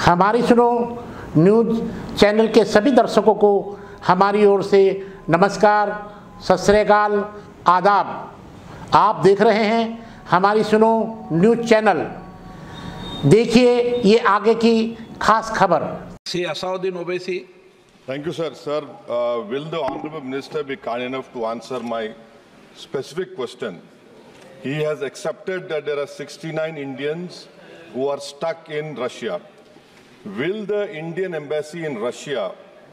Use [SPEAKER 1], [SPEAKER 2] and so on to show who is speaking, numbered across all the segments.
[SPEAKER 1] हमारी सुनो news channel के सभी दर्शकों को हमारी ओर से नमस्कार सतरकाल आदाब। आप देख रहे हैं हमारी सुनो न्यूज़ चैनल। देखिए ये आगे की खास खबर।
[SPEAKER 2] Shri Asaduddin
[SPEAKER 3] Owaisi thank you sir sir will the honourable minister be kind enough to answer my specific question he has accepted that there are 69 Indians who are stuck in Russia Will the Indian embassy in Russia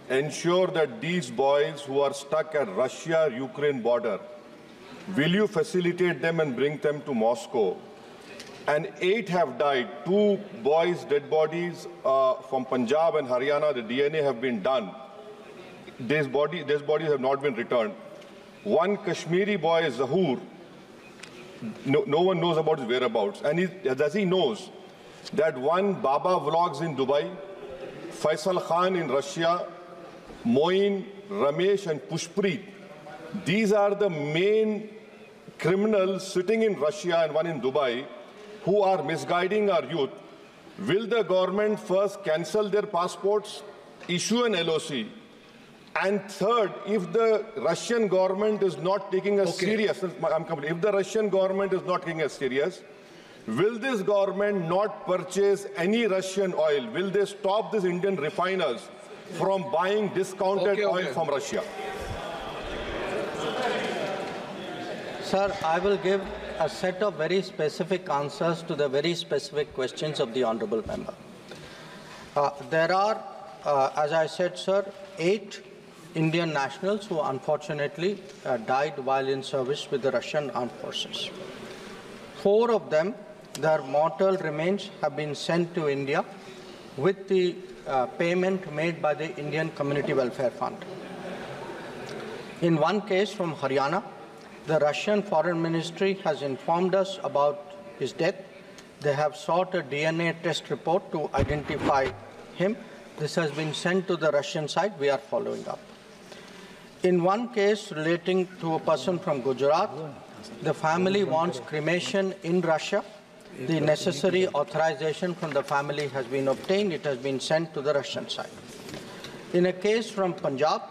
[SPEAKER 3] ensure that these boys who are stuck at Russia-Ukraine border, will you facilitate them and bring them to Moscow? and eight have died. Two boys' dead bodies uh, from Punjab and Haryana, the DNA have been done. These, body, these bodies have not been returned. One Kashmiri boy, Zahur, no, no one knows about his whereabouts. And he, as he knows that one Baba vlogs in Dubai, Faisal Khan in Russia, Moin, Ramesh, and Pushpreet. These are the main criminals sitting in Russia and one in Dubai who are misguiding our youth, will the government first cancel their passports, issue an LOC? And third, if the Russian government is not taking us serious, I'm complete, if the Russian government is not taking us serious, will this government not purchase any Russian oil? Will they stop these Indian refiners from buying discounted
[SPEAKER 2] Okay, okay.
[SPEAKER 3] oil from Russia?
[SPEAKER 4] Sir, I will give a set of very specific answers to the very specific questions of the Honorable Member. Uh, there are, uh, as I said, sir, eight Indian nationals who unfortunately uh, died while in service with the Russian armed forces. Four of them, their mortal remains have been sent to India with the uh, payment made by the Indian Community Welfare Fund. In one case from Haryana, the Russian Foreign Ministry has informed us about his death. They have sought a DNA test report to identify him. This has been sent to the Russian side. We are following up. In one case relating to a person from Gujarat, the family wants cremation in Russia. The necessary authorization from the family has been obtained. It has been sent to the Russian side. In a case from Punjab,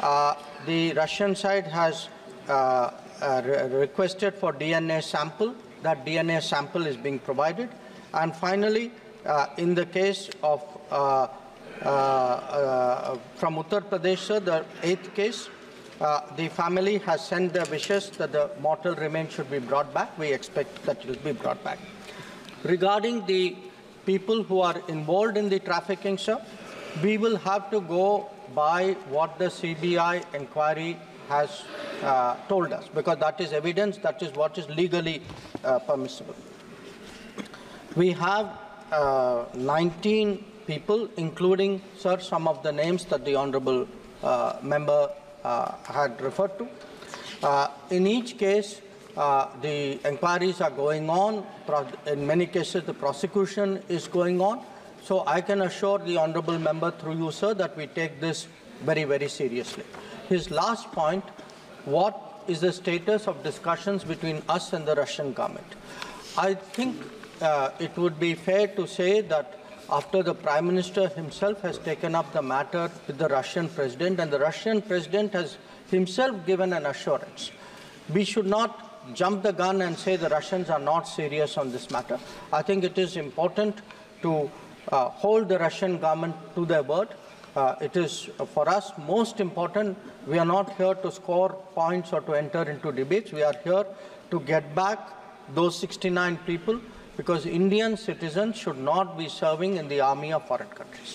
[SPEAKER 4] uh, the Russian side has uh, uh, re- requested for DNA sample. That DNA sample is being provided. And finally, uh, in the case of uh, uh, from Uttar Pradesh, the eighth case, uh, the family has sent their wishes that the mortal remains should be brought back. We expect that it will be brought back. Regarding the people who are involved in the trafficking, sir, we will have to go by what the CBI inquiry has uh, told us, because that is evidence, that is what is legally uh, permissible. We have uh, 19 people, including, sir, some of the names that the honorable uh, member had referred to. Uh, in each case, uh, the inquiries are going on. In many cases, the prosecution is going on. So I can assure the honorable member through you, sir, that we take this very, very seriously. His last point, what is the status of discussions between us and the Russian government? I think uh, it would be fair to say that after the Prime Minister himself has taken up the matter with the Russian President, and the Russian President has himself given an assurance, we should not jump the gun and say the Russians are not serious on this matter. I think it is important to uh, hold the Russian government to their word. Uh, it is uh, for us most important. We are not here to score points or to enter into debates. We are here to get back those 69 people because Indian citizens should not be serving in the army of foreign countries.